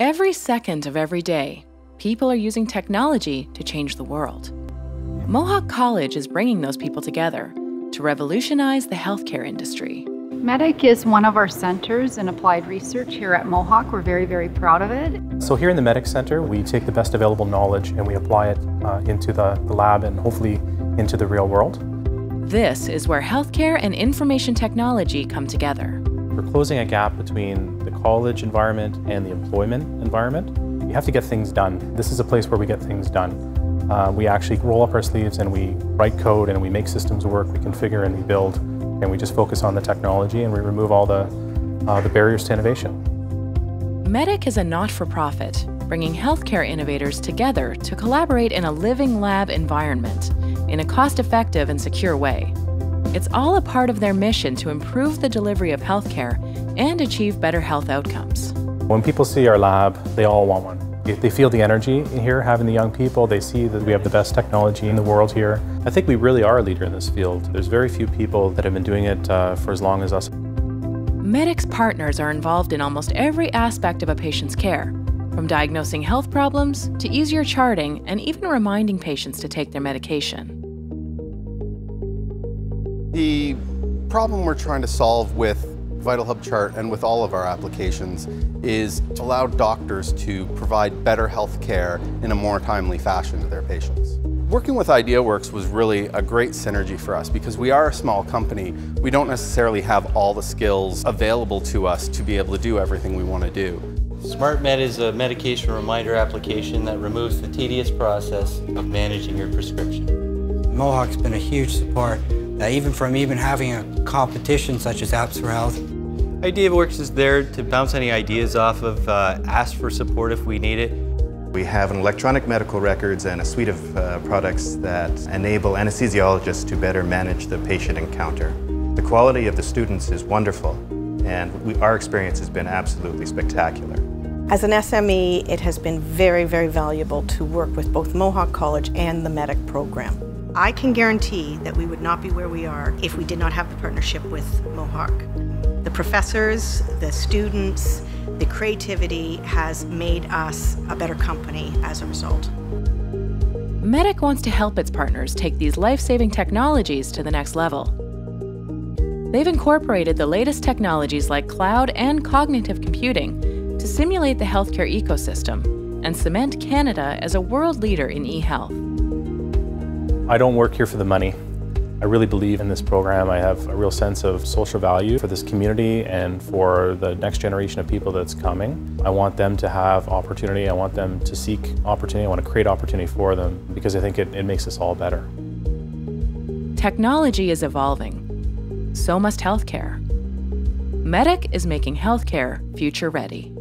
Every second of every day, people are using technology to change the world. Mohawk College is bringing those people together to revolutionize the healthcare industry. MEDIC is one of our centers in applied research here at Mohawk. We're very, very proud of it. So here in the MEDIC Center, we take the best available knowledge and we apply it uh, into the, the lab and hopefully into the real world. This is where healthcare and information technology come together. We're closing a gap between the college environment and the employment environment. You have to get things done. This is a place where we get things done. Uh, we actually roll up our sleeves and we write code and we make systems work, we configure and we build, and we just focus on the technology and we remove all the, uh, the barriers to innovation. MEDIC is a not-for-profit, bringing healthcare innovators together to collaborate in a living lab environment in a cost-effective and secure way. It's all a part of their mission to improve the delivery of healthcare and achieve better health outcomes. When people see our lab, they all want one. They feel the energy here, having the young people. They see that we have the best technology in the world here. I think we really are a leader in this field. There's very few people that have been doing it uh, for as long as us. Medic's partners are involved in almost every aspect of a patient's care, from diagnosing health problems to easier charting and even reminding patients to take their medication. The problem we're trying to solve with VitalHub Chart and with all of our applications is to allow doctors to provide better health care in a more timely fashion to their patients. Working with IdeaWorks was really a great synergy for us because we are a small company. We don't necessarily have all the skills available to us to be able to do everything we want to do. SmartMed is a medication reminder application that removes the tedious process of managing your prescription. Mohawk's been a huge support even from even having a competition such as Apps for Health. IdeaWorks is there to bounce any ideas off of, uh, ask for support if we need it. We have an electronic medical records and a suite of uh, products that enable anesthesiologists to better manage the patient encounter. The quality of the students is wonderful, and we, our experience has been absolutely spectacular. As an SME, it has been very, very valuable to work with both Mohawk College and the MEDIC program. I can guarantee that we would not be where we are if we did not have the partnership with Mohawk. The professors, the students, the creativity has made us a better company as a result. MEDIC wants to help its partners take these life-saving technologies to the next level. They've incorporated the latest technologies like cloud and cognitive computing to simulate the healthcare ecosystem and cement Canada as a world leader in e-health. I don't work here for the money. I really believe in this program. I have a real sense of social value for this community and for the next generation of people that's coming. I want them to have opportunity. I want them to seek opportunity. I want to create opportunity for them because I think it, it makes us all better. Technology is evolving. So must healthcare. MEDIC is making healthcare future ready.